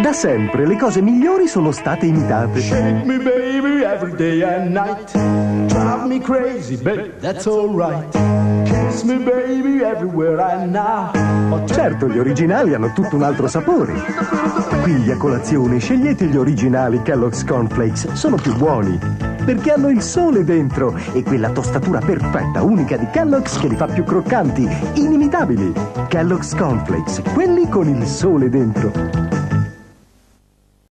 Da sempre le cose migliori sono state imitate. Shake me, baby, every day and night. Drive me crazy, baby, that's alright. Kiss me, baby, everywhere and now. Certo, gli originali hanno tutto un altro sapore. Qui a colazione scegliete gli originali Kellogg's Cornflakes, sono più buoni. Perché hanno il sole dentro e quella tostatura perfetta, unica di Kellogg's che li fa più croccanti, inimitabili. Kellogg's Cornflakes, quelli con il sole dentro.